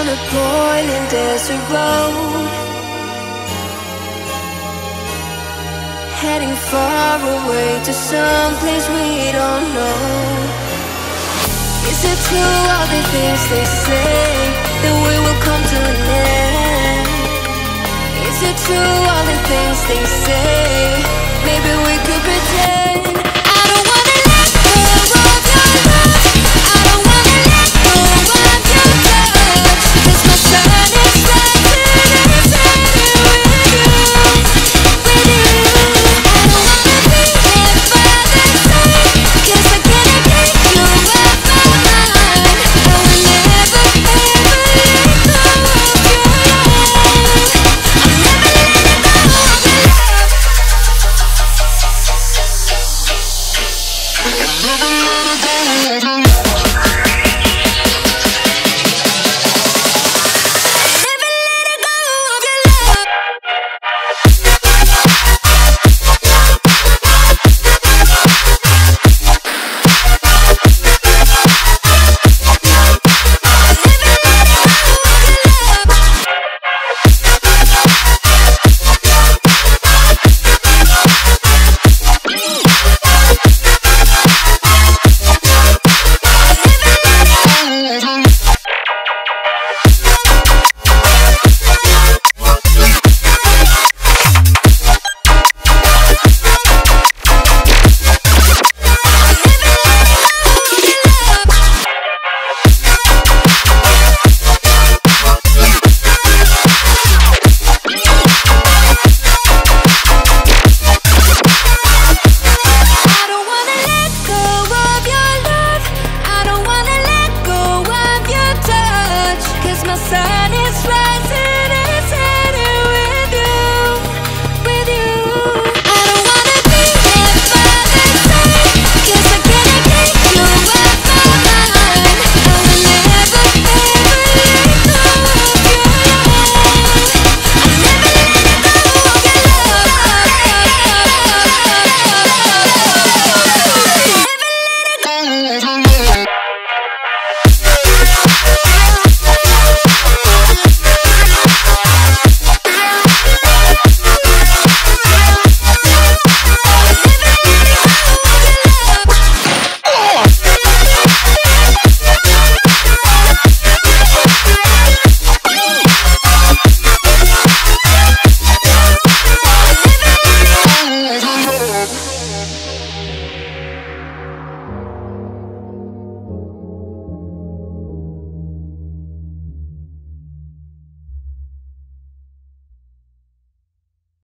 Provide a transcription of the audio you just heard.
on a boiling desert road. Heading far away to some place we don't know. Is it true all the things they say That we will come to an end? Is it true all the things they say